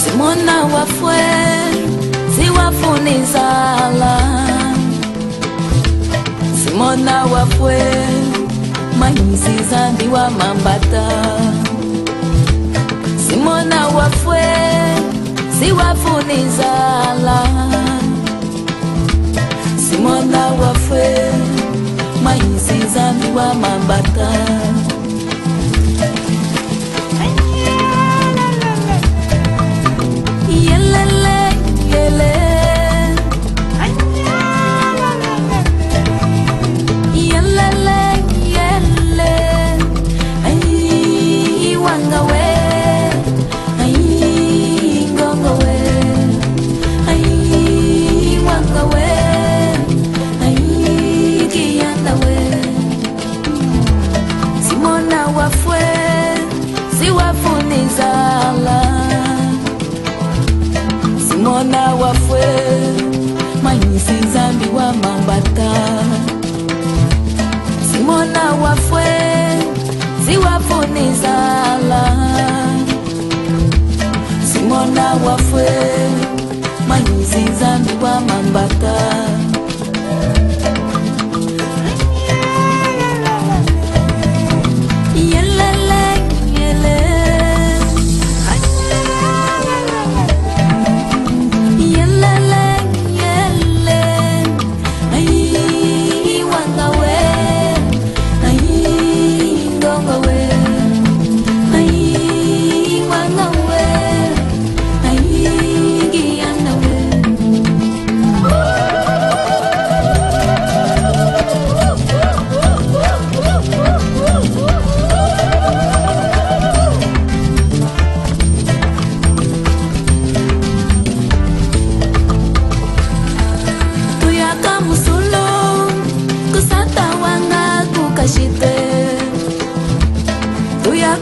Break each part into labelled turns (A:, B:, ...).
A: simona wafwe siwafunizala simona wafwe manyisizambi wa mambata funa ezala. Simona wafe mainzi ezami wa mabata. Simona wafwe manyisi nzambi wa mambata. Simona wafwe ziwafunizala simona wafwe manyisi nzambi wa mambata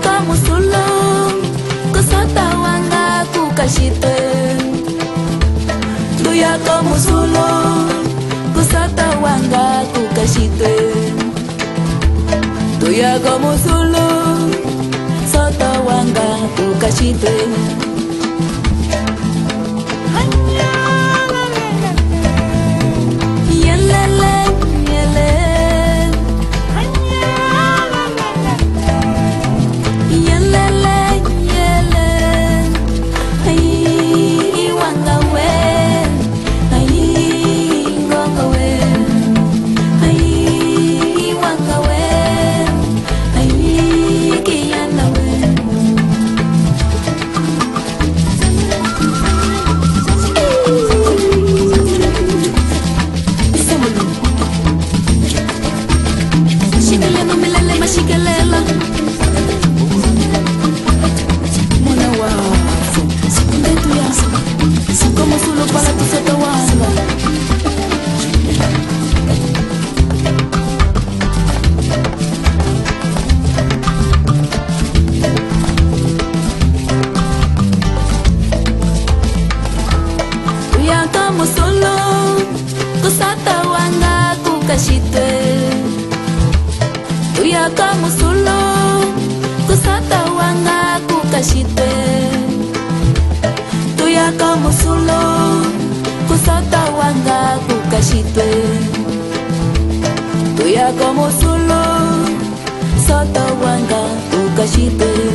A: ka musula kusota wanga kukashite nduya ka musula kusota wanga kukashite nduya ka musula sota kukashite tashite Uyaka musulo Kusata wanga kukashite Tuyaka musulo Kusata wanga kukashite Tuyaka musulo Sata wanga kukashite Tuyaka musulo,